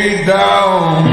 down.